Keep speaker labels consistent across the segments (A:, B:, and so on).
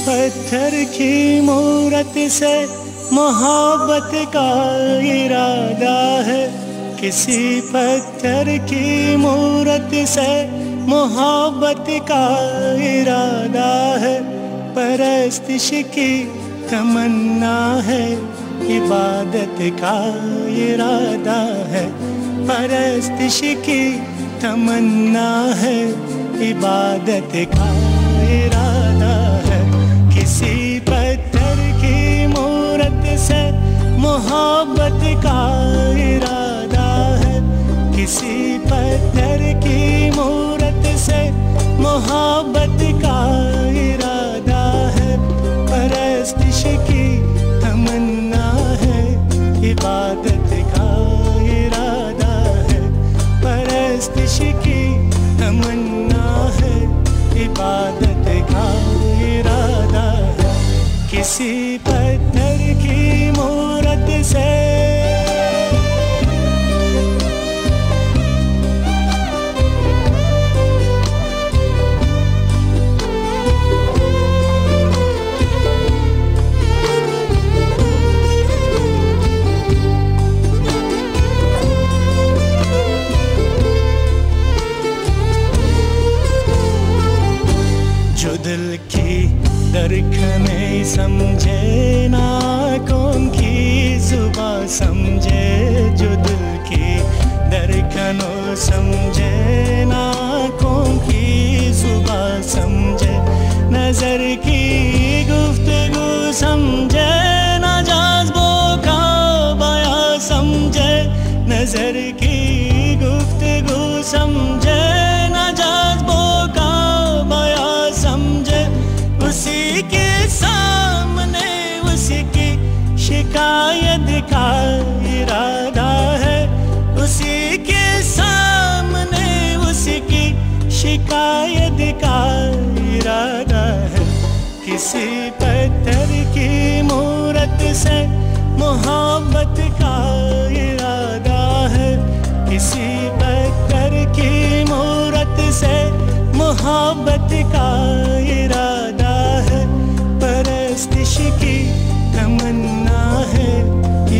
A: पत्थर की मूरत से मोहब्बत का इरादा है। किसी पत्थर की मूरत से मोहब्बत का इरादा है। परस्तिश की तमन्ना है, इबादत का इरादा है। परस्तिश की तमन्ना है, इबादत का इरादा किसी पत्थर की मूरत से मोहब्बत का इरादा किसी नज़र की गुफ्तगु समझे ना जाजबों का बया समझे। नज़र की गुफ्तगु समझे किसी पत्थर की मूरत से मोहब्बत का इरादा है। किसी पत्थर की मूरत से मोहब्बत का इरादा है। परस्तिश की तमन्ना है,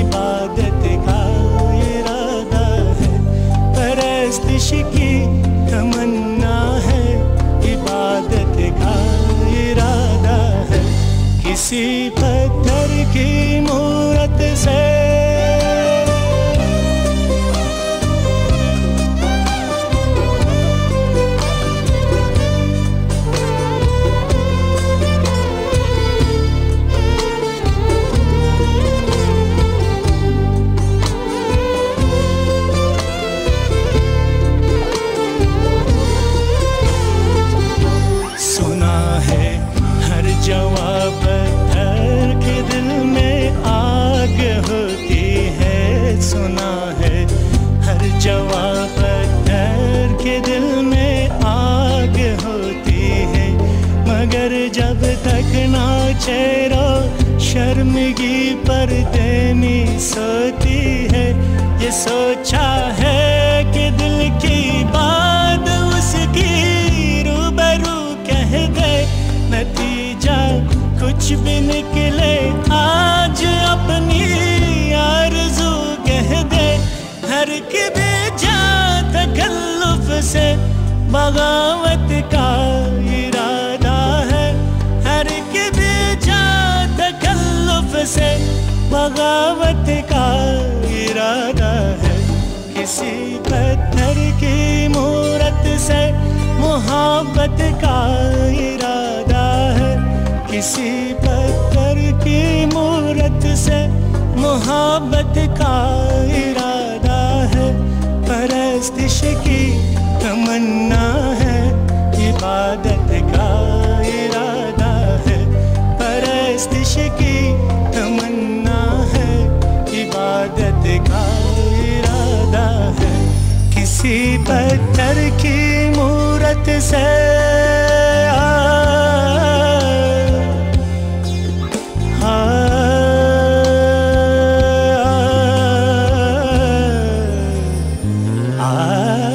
A: इबादत का इरादा है। परस्तिश की तमन्ना किसी पत्थर की मूरत से चेहरा शर्मगी पर देनी सोती है। ये सोचा है कि दिल की बात उसकी रूबरू कह दे। नतीजा कुछ भी निकले, आज अपनी आरज़ू कह दे। हर के बेजा तकल्लुफ से बगावत का बगावत का इरादा है। किसी पत्थर की मूरत से मोहब्बत का इरादा है। किसी पत्थर की मूरत से मोहब्बत का इरादा है। परस्तिश की तमन्ना है, इबादत का इरादा है। परस्तिश की तमन्ना किसी पत्थर की मूर्त से आ, आ, आ, आ